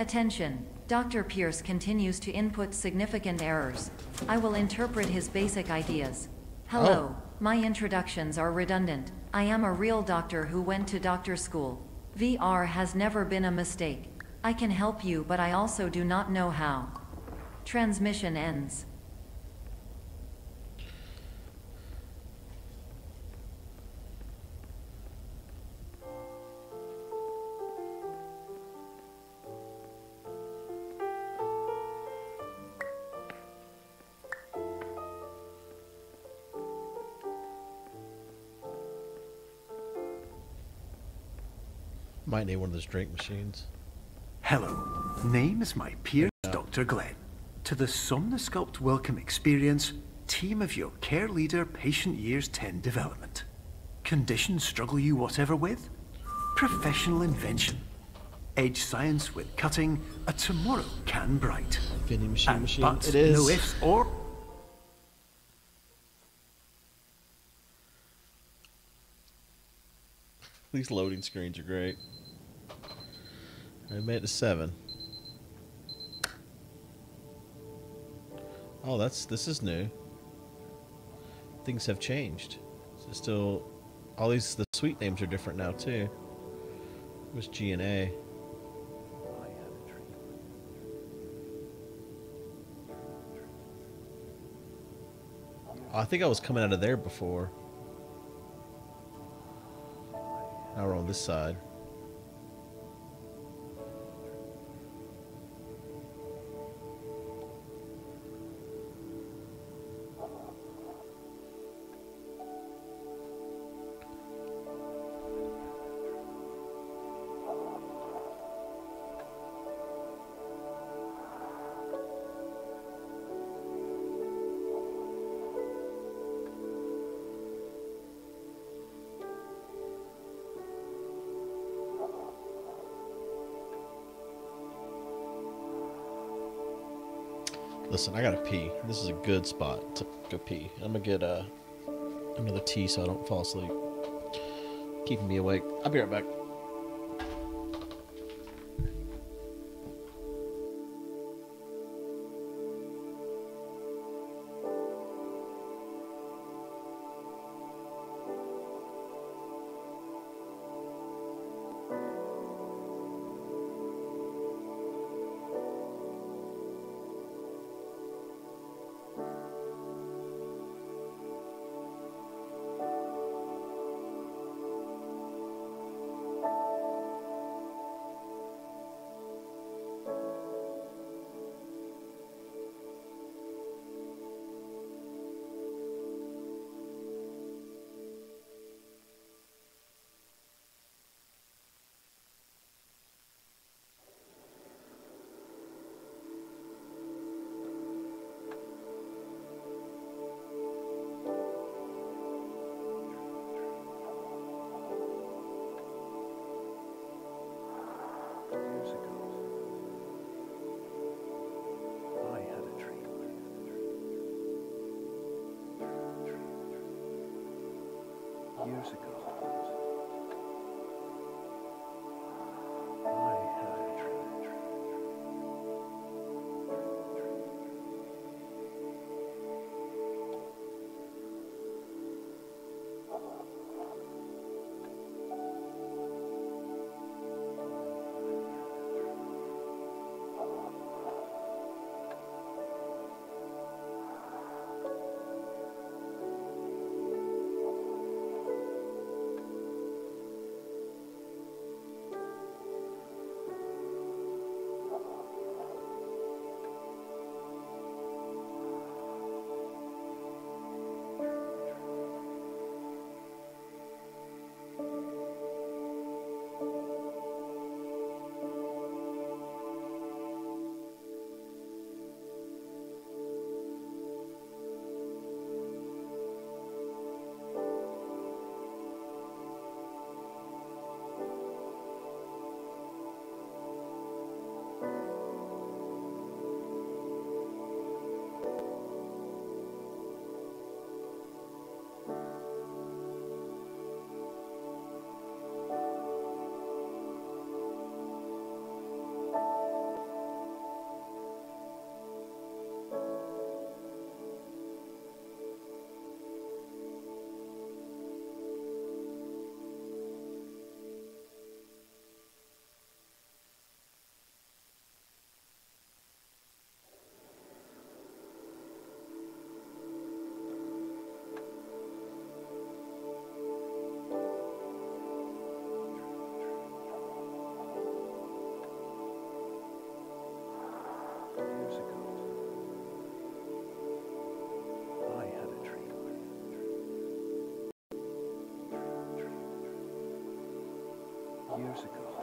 Attention. Dr. Pierce continues to input significant errors. I will interpret his basic ideas. Hello. Oh. My introductions are redundant. I am a real doctor who went to doctor school. VR has never been a mistake. I can help you but I also do not know how. Transmission ends. Might need one of those drink machines. Hello, name is my peer, Dr. Glenn. To the SomnaSculpt Welcome Experience, team of your care leader patient years 10 development. Conditions struggle you whatever with? Professional invention. Edge science with cutting, a tomorrow can bright. Vending machine And machine. buts, It is. no ifs or These loading screens are great. I made it to seven. Oh, that's this is new. Things have changed. So still, all these the suite names are different now too. It was G and A. Oh, I think I was coming out of there before. Now we're on this side. Listen, I gotta pee. This is a good spot to go pee. I'm gonna get uh, another tea so I don't fall asleep. Keeping me awake. I'll be right back. Years ago,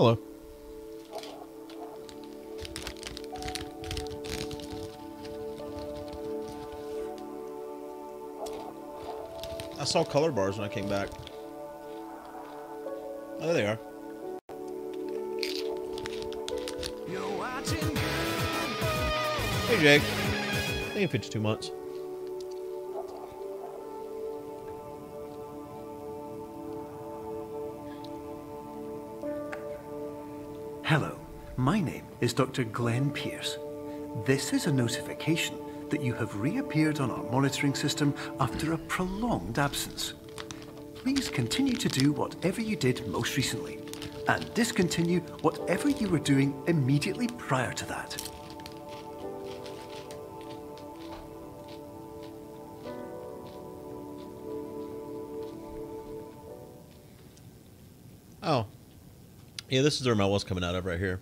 Hello. I saw color bars when I came back. Oh, there they are. Hey, Jake. I They ain't pitched two months. My name is Dr. Glenn Pierce. This is a notification that you have reappeared on our monitoring system after a prolonged absence. Please continue to do whatever you did most recently, and discontinue whatever you were doing immediately prior to that. Oh. Yeah, this is where my was coming out of right here.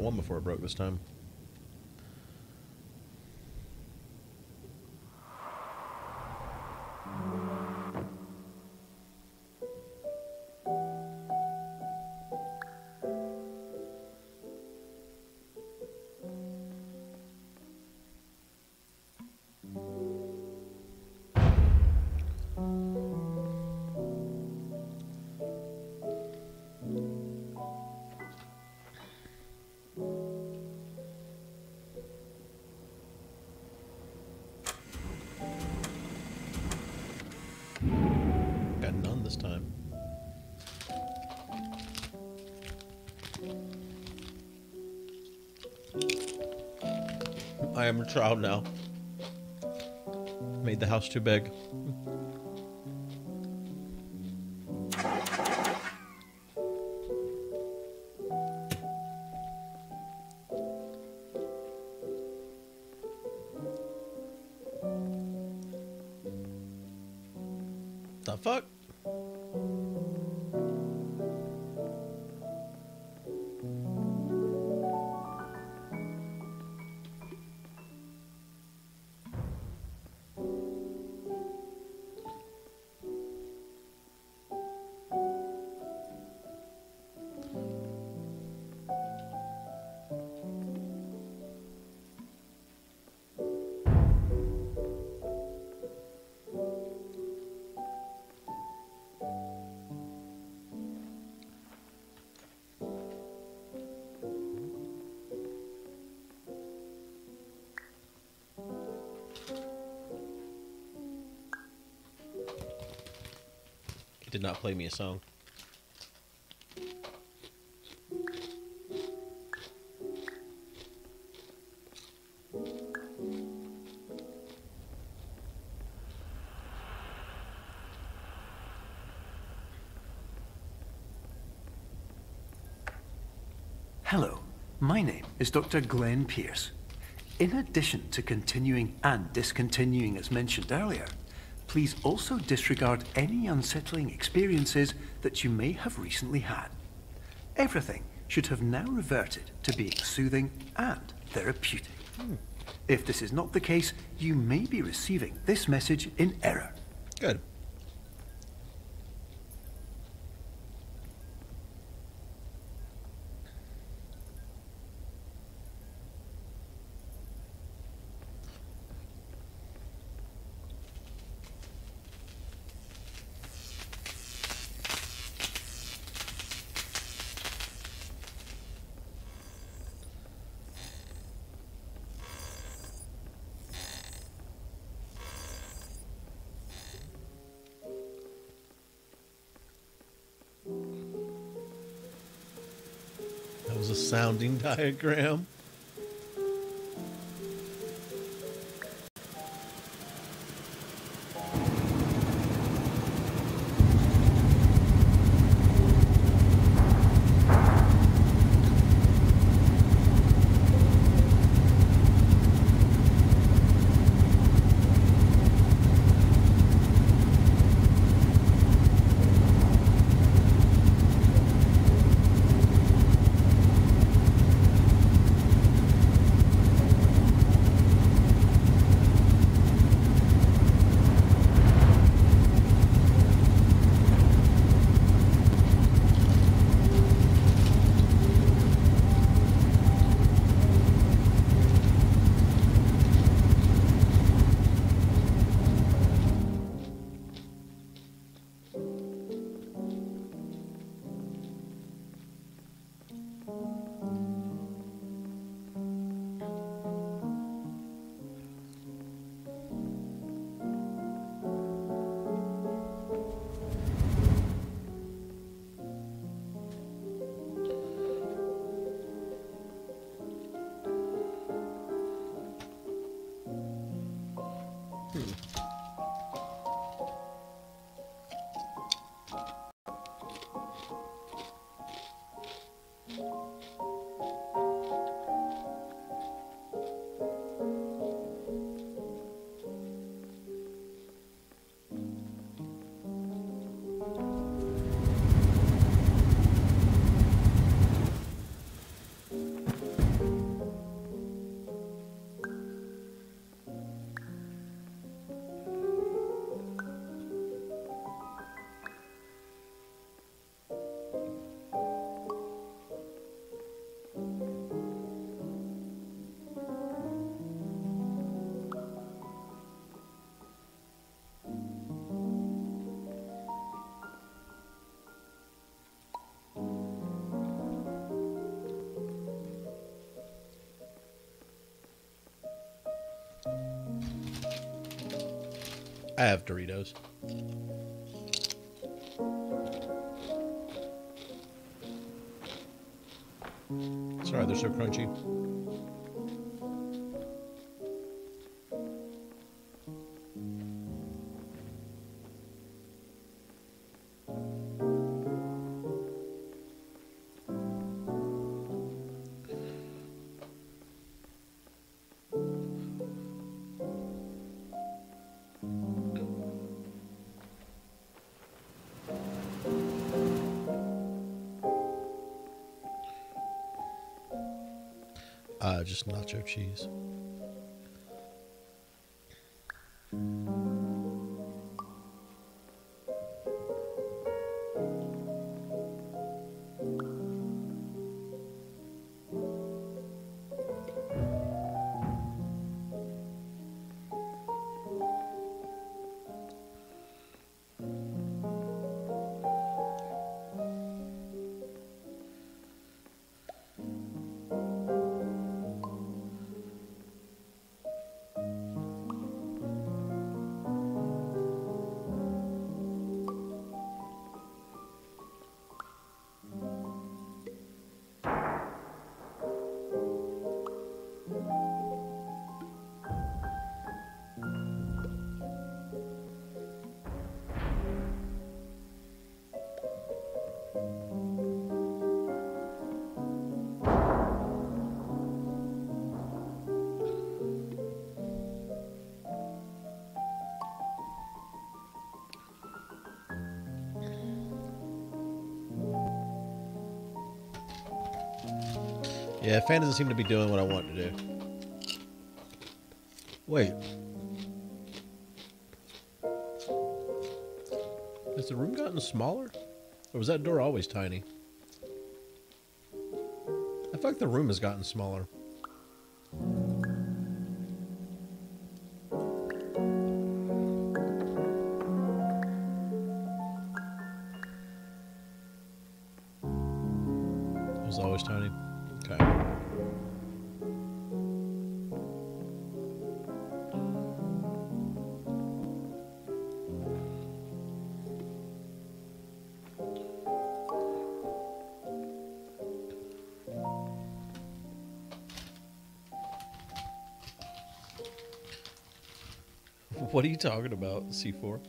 One before it broke this time. I am a child now. Made the house too big. Did not play me a song. Hello, my name is Dr. Glenn Pierce. In addition to continuing and discontinuing as mentioned earlier, please also disregard any unsettling experiences that you may have recently had. Everything should have now reverted to being soothing and therapeutic. Hmm. If this is not the case, you may be receiving this message in error. Good. diagram. I have Doritos. Sorry, they're so crunchy. Uh, just nacho cheese. Yeah, fan doesn't seem to be doing what I want to do. Wait. Has the room gotten smaller? Or was that door always tiny? I feel like the room has gotten smaller. What are you talking about, C4?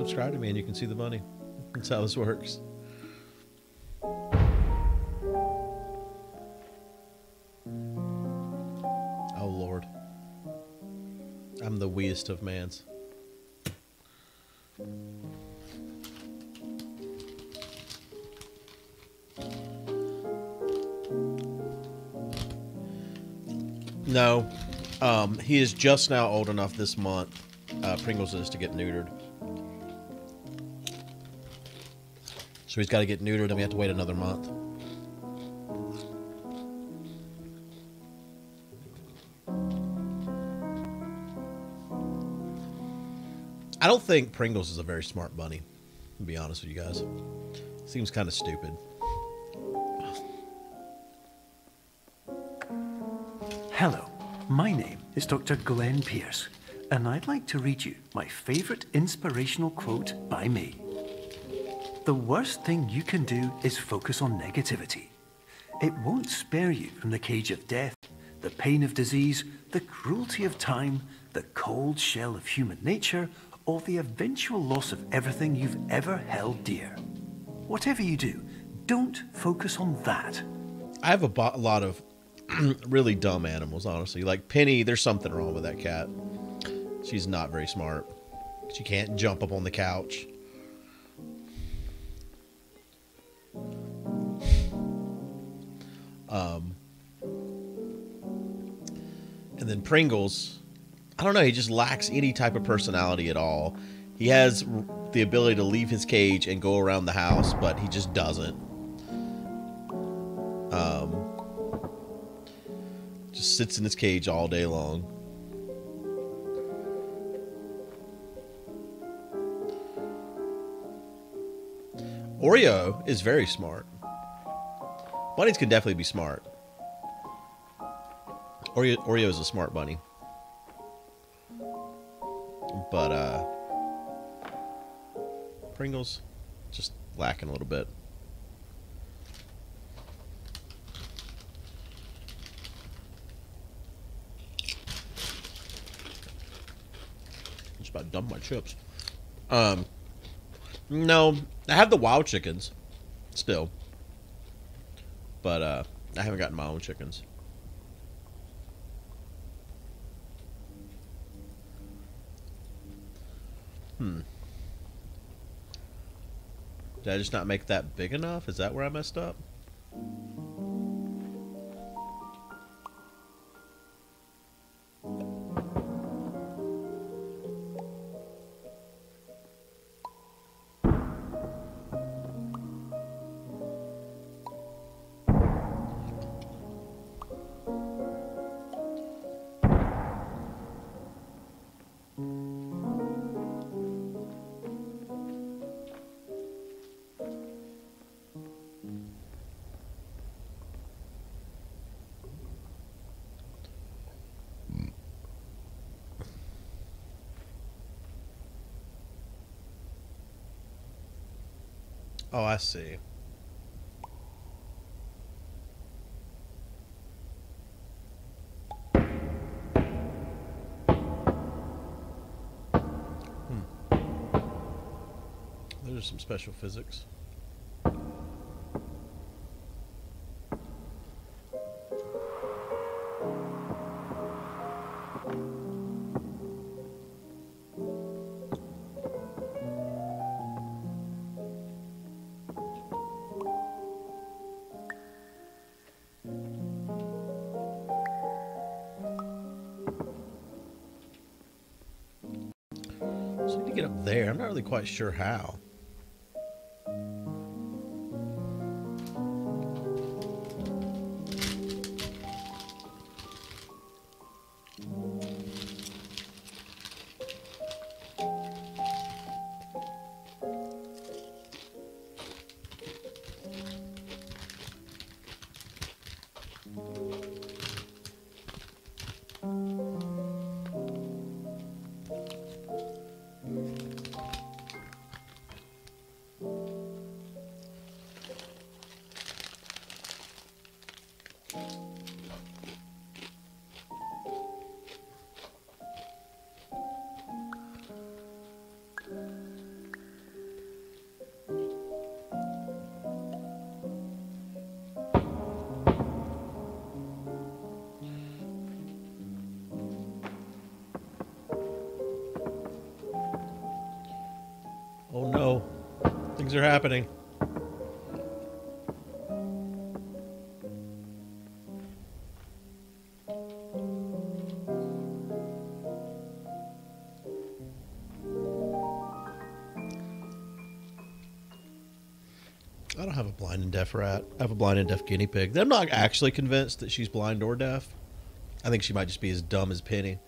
Subscribe to me and you can see the money. That's how this works. Oh Lord. I'm the weest of mans. No. Um, he is just now old enough this month, uh, Pringles is, to get neutered. So he's got to get neutered, and we have to wait another month. I don't think Pringles is a very smart bunny, to be honest with you guys. Seems kind of stupid. Hello, my name is Dr. Glenn Pierce, and I'd like to read you my favorite inspirational quote by me. The worst thing you can do is focus on negativity. It won't spare you from the cage of death, the pain of disease, the cruelty of time, the cold shell of human nature, or the eventual loss of everything you've ever held dear. Whatever you do, don't focus on that. I have a bo- lot of really dumb animals, honestly. Like Penny, there's something wrong with that cat. She's not very smart. She can't jump up on the couch. Um, and then Pringles, I don't know, he just lacks any type of personality at all. He has the ability to leave his cage and go around the house, but he just doesn't. Um, just sits in his cage all day long. Oreo is very smart. Bunnies can definitely be smart. Oreo, Oreo is a smart bunny. But, uh, Pringles, just lacking a little bit. Just about dump my chips. Um, no, I have the wild chickens still. But uh, I haven't gotten my own chickens. Hmm. Did I just not make that big enough? Is that where I messed up? Oh, I see. Hmm. Some special physics. So I need to get up there. I'm not really quite sure how. Things are happening. I don't have a blind and deaf rat. I have a blind and deaf guinea pig. I'm not actually convinced that she's blind or deaf. I think she might just be as dumb as Penny.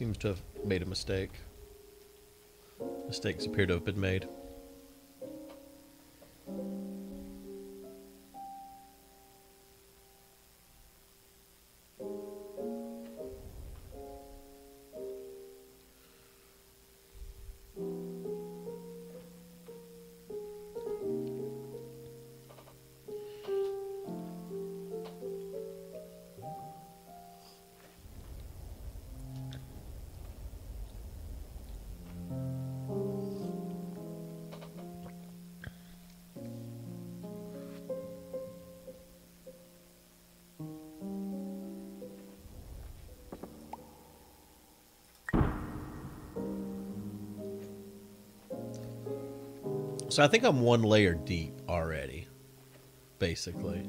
Seems to have made a mistake. Mistakes appear to have been made. So I think I'm one layer deep already, basically.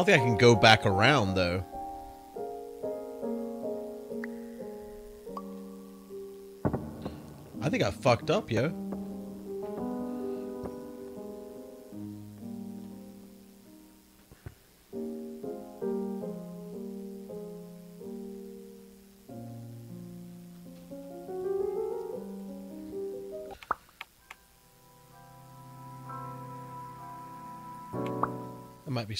Don't think I can go back around though. I think I fucked up, yo. Might be.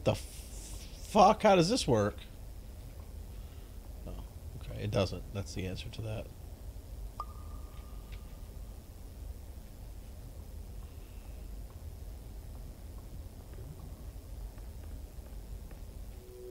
What the fuck? How does this work? Oh, okay. It doesn't. That's the answer to that.